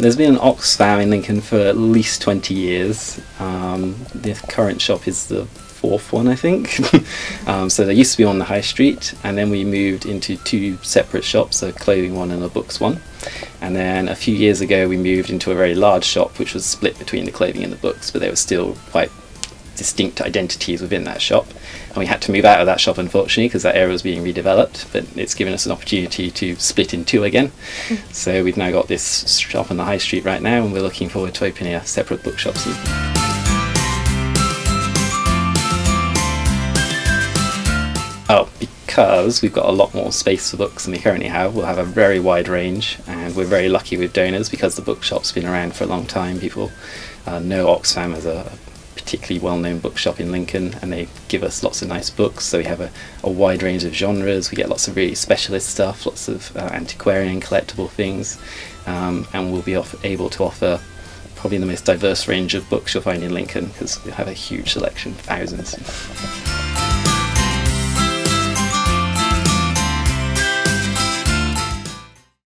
There's been an Ox Oxfam in Lincoln for at least 20 years. Um, the current shop is the fourth one, I think. um, so they used to be on the high street, and then we moved into two separate shops, a clothing one and a books one. And then a few years ago, we moved into a very large shop, which was split between the clothing and the books, but they were still quite distinct identities within that shop. And we had to move out of that shop, unfortunately, because that area was being redeveloped. But it's given us an opportunity to split in two again. Mm. So we've now got this shop on the high street right now, and we're looking forward to opening a separate bookshop soon. Oh, because we've got a lot more space for books than we currently have, we'll have a very wide range, and we're very lucky with donors because the bookshop's been around for a long time. People uh, know Oxfam as a particularly well-known bookshop in Lincoln, and they give us lots of nice books. So we have a, a wide range of genres. We get lots of really specialist stuff, lots of uh, antiquarian, collectible things, um, and we'll be able to offer probably the most diverse range of books you'll find in Lincoln because we have a huge selection, thousands.